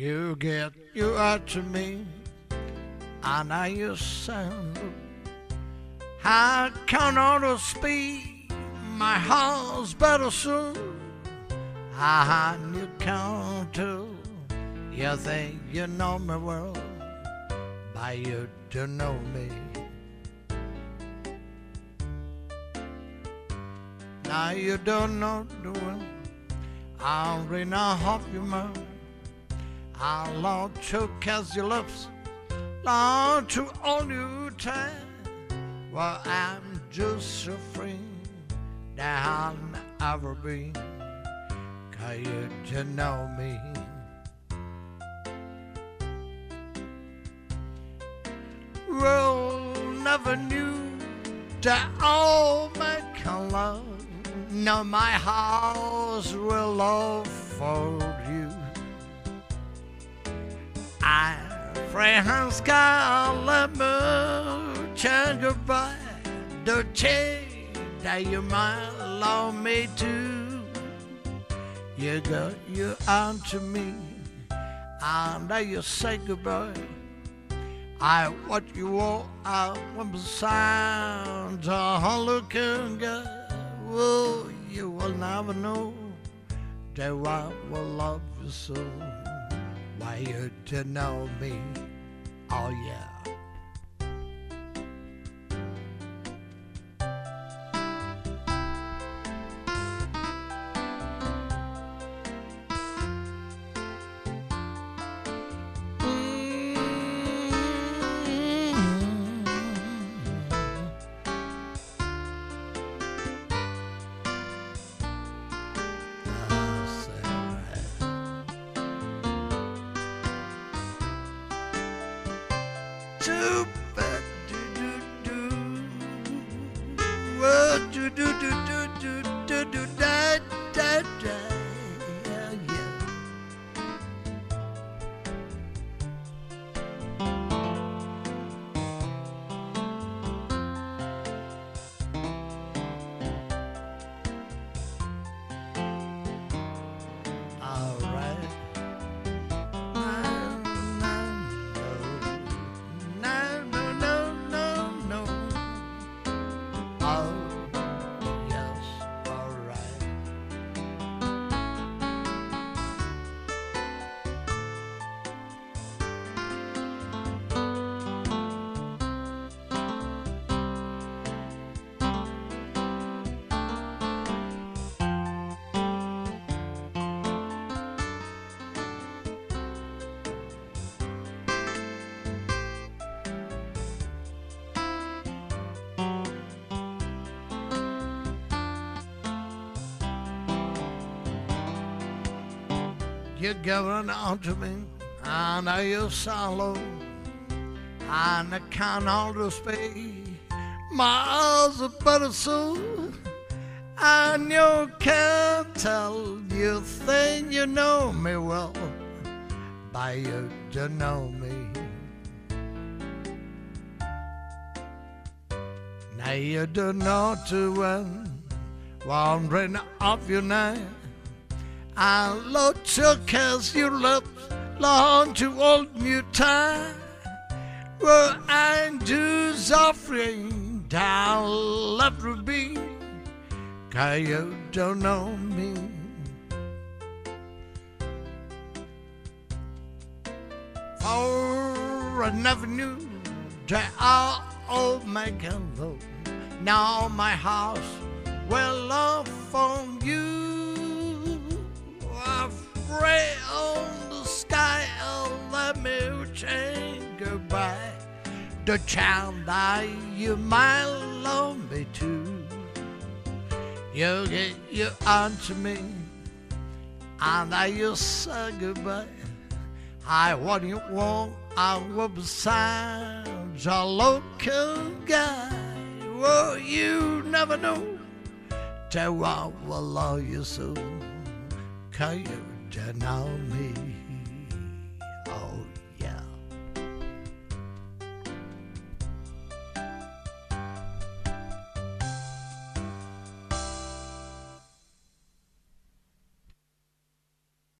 You get you out to me, and I you send. I on the speed, my heart's better soon. I you count too. You think you know me well, but you don't know me. Now you don't know the one. I'll bring a half your mouth. I'll Lord choke as your lips. Lord to all you time. Well, I'm just so free that I'll never be. Cause you to know me. Well, never knew that all my love. No, my house will afford you. Me change goodbye. The change that you might allow me to. You got you onto me, and now you say goodbye. I what you want, I want beside a looking guy. Oh, you will never know that I will love you so. Why you to know me? Oh yeah. Do You're going on to me, and I you sorrow, and I can't understand. My eyes are better soon, and you can't tell. You think you know me well, but you don't know me. Now you don't know too well, wandering off your name. I love to kiss you lips, long to old you tight. Well, I do suffering down left to be, cause you don't know me. For I never knew that I old man can vote. Now my house will love from you. The child that you might love me too. You'll get your onto me, and I you say goodbye. I what you want, I will beside a local guy. Well, you never know till I will love you so. Cause you know me.